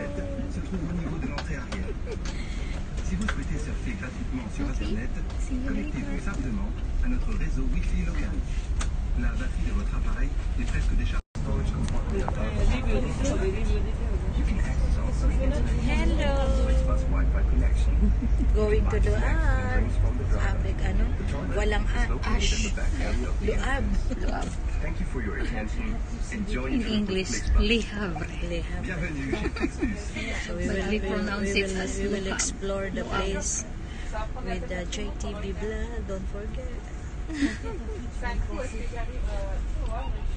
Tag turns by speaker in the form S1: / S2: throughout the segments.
S1: Se trouvent au niveau de l'entrée arrière. Si vous souhaitez surfer gratuitement sur. Internet, connectez-vous simplement à notre réseau Wi-Fi local. La batterie de votre appareil est presque déchargée.
S2: Hello.
S3: Going to Luab. Abig ano, walang ash. Luab.
S2: Luab.
S1: Thank you for your attention. Enjoy
S2: In English. Le Havre.
S3: So we will,
S2: we pronounce it as
S3: we will explore the place with the JTB vlog. Don't forget.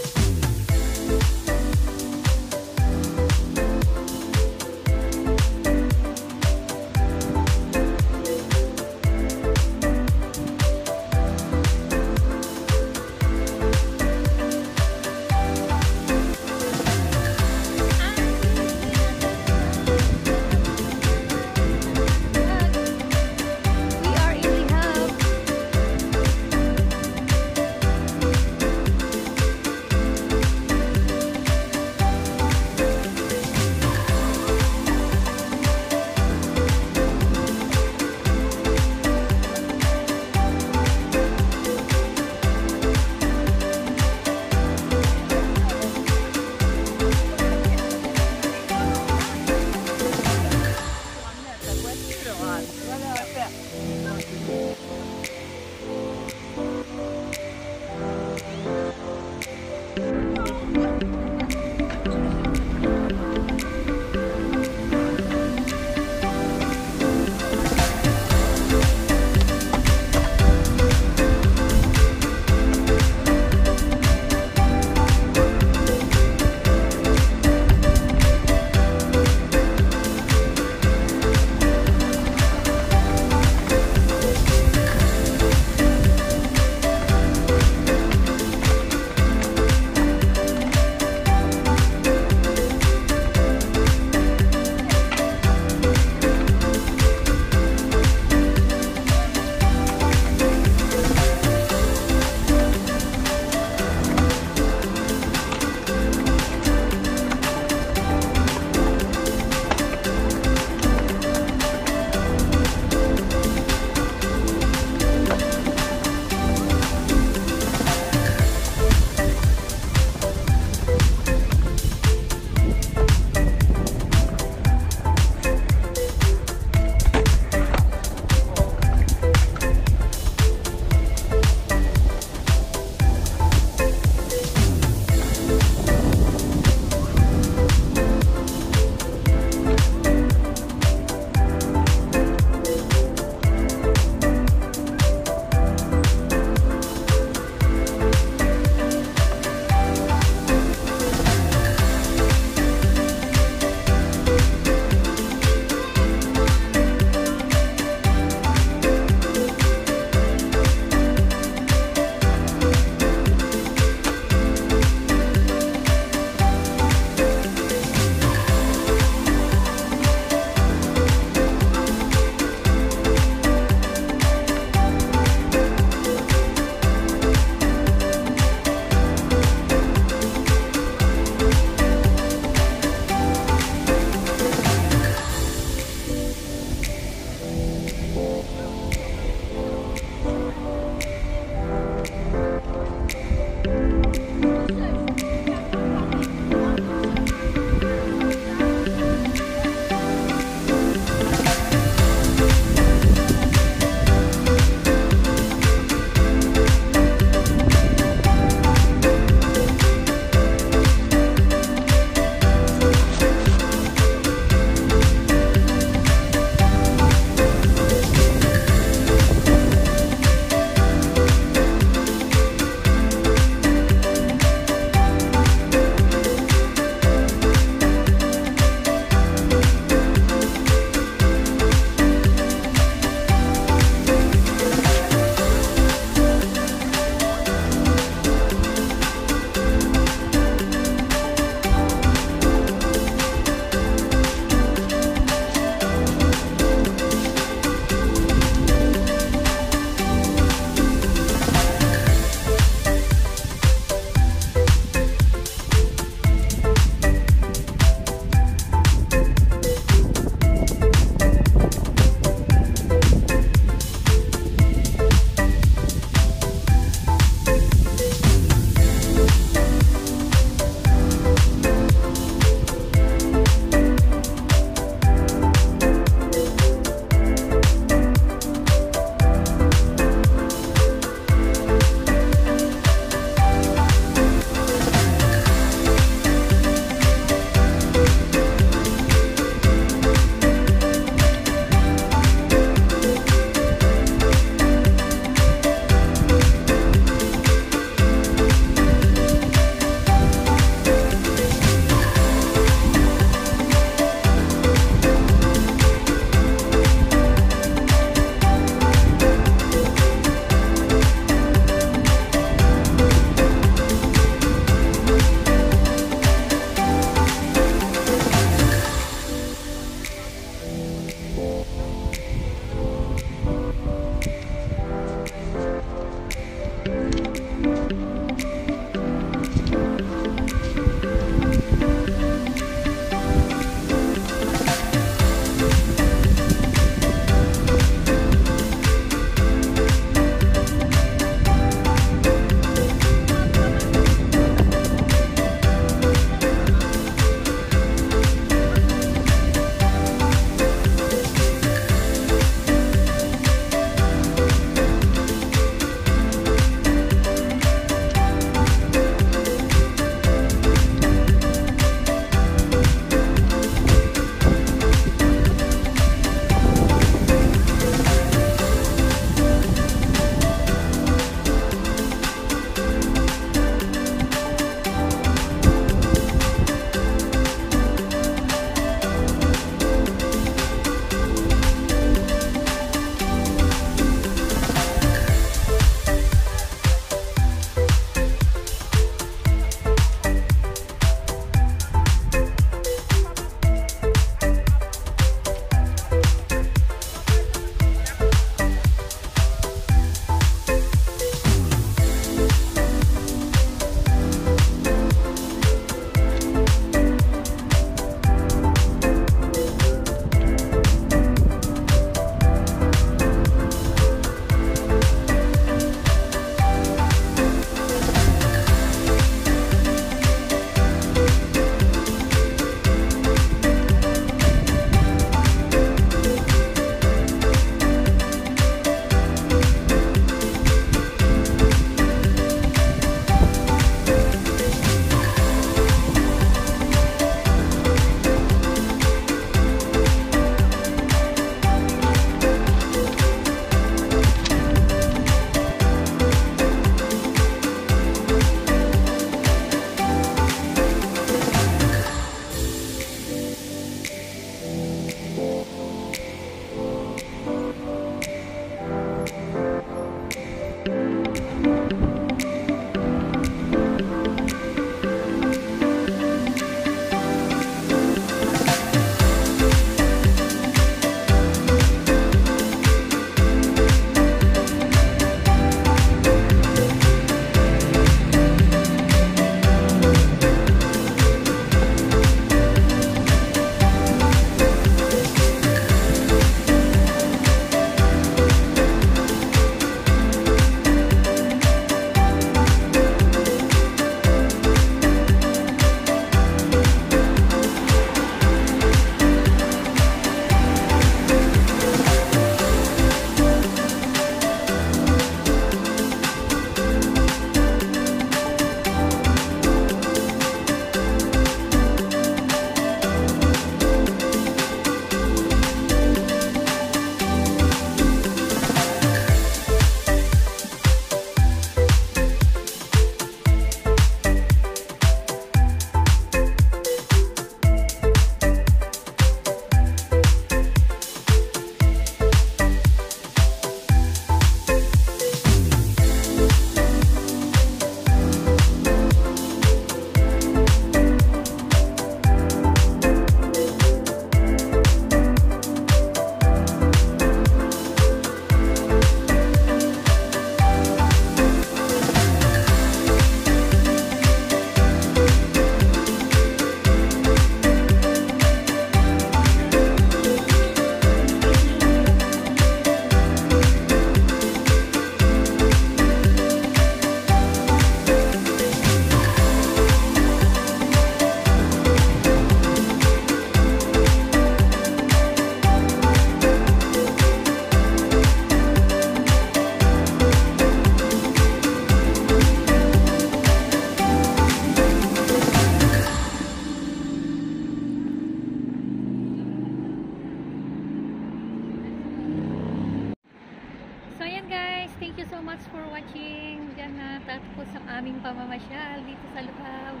S2: Diyan na tatapos ang aming pamamasyal dito sa Luhaw.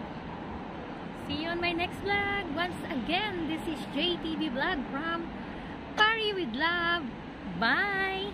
S2: See you on my next vlog. Once again, this is JTV Vlog from Party with Love. Bye!